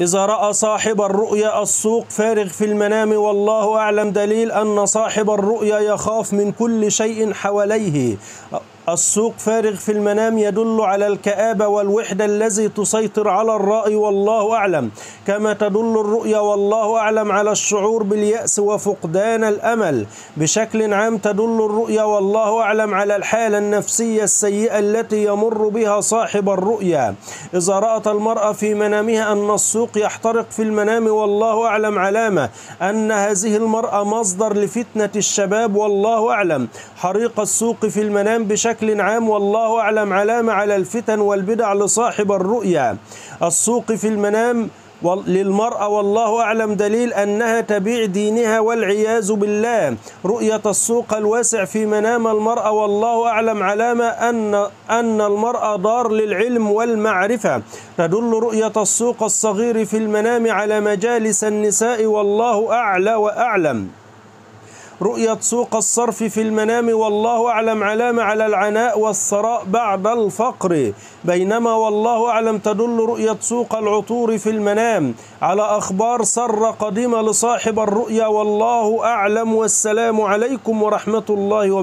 إذا رأى صاحب الرؤيا السوق فارغ في المنام والله أعلم دليل أن صاحب الرؤيا يخاف من كل شيء حواليه. السوق فارغ في المنام يدل على الكآبة والوحدة الذي تسيطر على الرأي والله أعلم. كما تدل الرؤيا والله أعلم على الشعور باليأس وفقدان الأمل. بشكل عام تدل الرؤيا والله أعلم على الحالة النفسية السيئة التي يمر بها صاحب الرؤيا. إذا رأت المرأة في منامها أن السوق يحترق في المنام والله أعلم علامة أن هذه المرأة مصدر لفتنة الشباب والله أعلم. حريق السوق في المنام بشكل بشكل عام والله أعلم علامة على الفتن والبدع لصاحب الرؤيا. السوق في المنام للمرأة والله أعلم دليل أنها تبيع دينها والعياذ بالله. رؤية السوق الواسع في منام المرأة والله أعلم علامة أن أن المرأة دار للعلم والمعرفة. تدل رؤية السوق الصغير في المنام على مجالس النساء والله أعلى وأعلم. رؤية سوق الصرف في المنام والله أعلم علامة على العناء والثراء بعد الفقر. بينما والله أعلم تدل رؤية سوق العطور في المنام. على أخبار سر قديمة لصاحب الرؤيا والله أعلم والسلام عليكم ورحمة الله وبركاته.